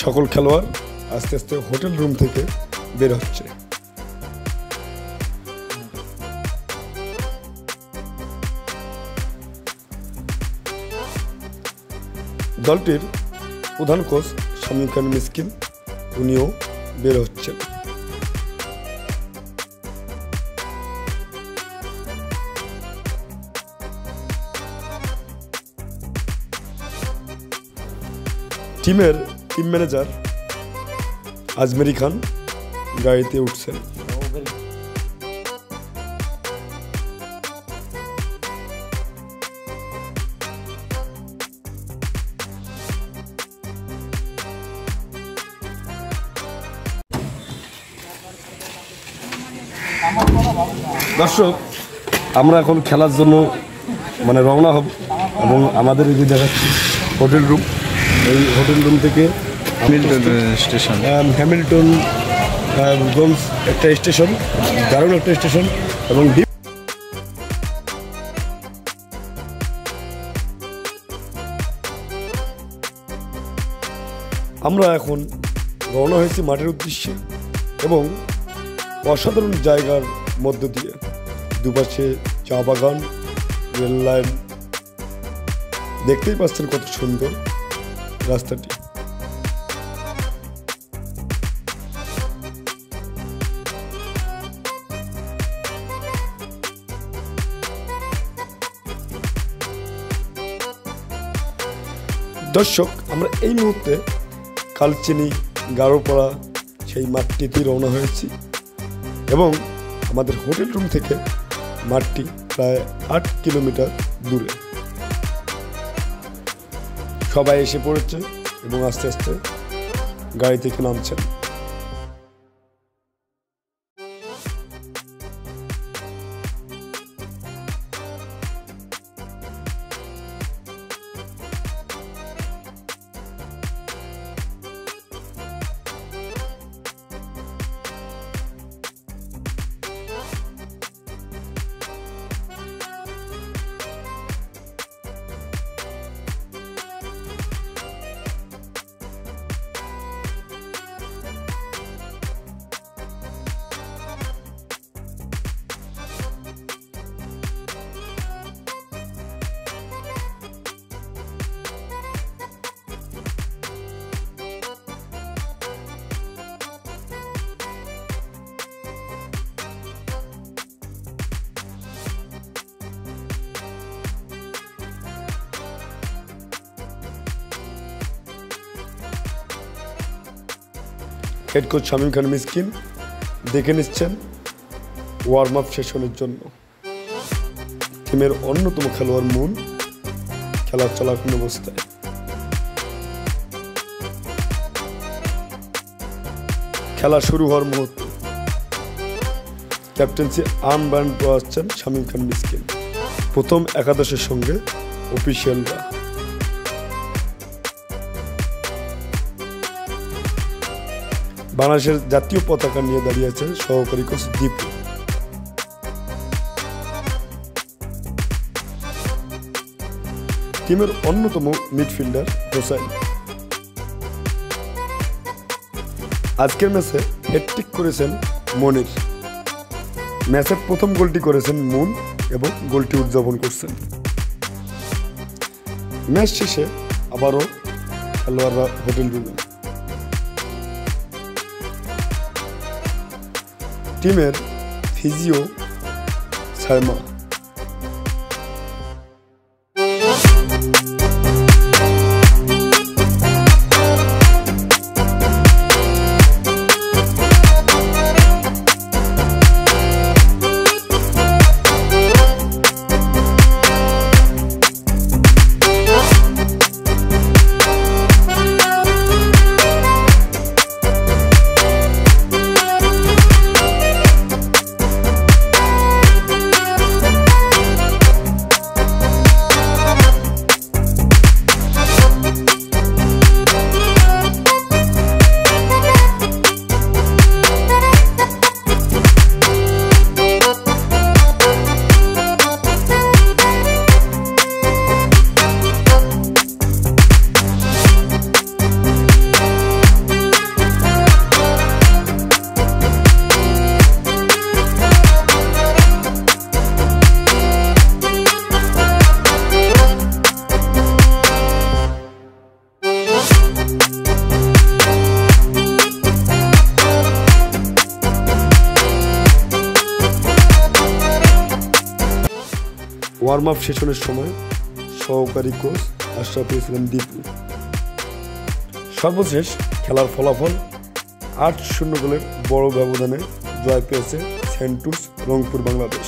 সকল খেলোয়াড় আস্তে আস্তে হোটেল রুম থেকে বের হচ্ছে। দলটির প্রধান কোচ শামীম খান মিসকিন, উনিও বের হচ্ছেন। টিমের টিম ম্যানেজার আজমেরি খান গাড়িতে উঠছেন দর্শক, আমরা এখন খেলার জন্য মানে রওনা হব এবং আমাদের এই যে দেখাচ্ছি হোটেল রুম এই হোটেল রুম থেকে Milton station. Um, Hamilton um, একটা স্টেশন দারুণ একটা স্টেশন এবং আমরা এখন রওনা হয়েছি মাঠের উদ্দেশ্যে এবং অসাধারণ জায়গার মধ্য দিয়ে। দুপাশে চা বাগান রেল লাইন। দেখতেই পাচ্ছেন কত সুন্দর। রাস্তাটি। দর্শক, আমরা এই মুহূর্তে কালচিনি, গারোপাড়া, সেই মাঠটিতে রওনা হয়েছি এবং আমাদের হোটেল রুম থেকে মাঠটি প্রায় আট কিলোমিটার দূরে। সবাই এসে পড়েছে এবং আস্তে আস্তে গাড়ি থেকে নামছেন। হেড কোচ শামীম খান মিসকিন দেখে নিচ্ছেন ওয়ার্ম আপ সেশনের জন্য। টিমের অন্যতম খেলোয়াড় মুন খেলার চলাকালীন অবস্থায়। খেলা শুরু হওয়ার মুহূর্ত ক্যাপ্টেন্সি আর্ম ব্যান্ড আসছেন শামীম খান মিসকিন। প্রথম একাদশের সঙ্গে অফিসিয়ালরা বাংলাদেশের জাতীয় পতাকা নিয়ে দাঁড়িয়ে আছেন সহকারী কোচ দীপু। টিমের অন্যতম মিডফিল্ডার হোসাইন। আজকের ম্যাচে হ্যাট্রিক করেছেন মনির। ম্যাচের প্রথম গোলটি করেছেন মুন এবং গোলটি উদযাপন করছেন। ম্যাচ শেষে আবারও খেলোয়াড়রা হোটেল রুমে। টিমের ফিজিও সাইমা ওয়ার্ম আপ সেশনের সময়, সহকারী কোচ আশরাফুল ইসলাম দীপু সর্বশেষ খেলার ফলাফল, আট শূন্য গোলের বড় ব্যবধানে জয় পেয়েছে সেন্টুস রংপুর, বাংলাদেশ।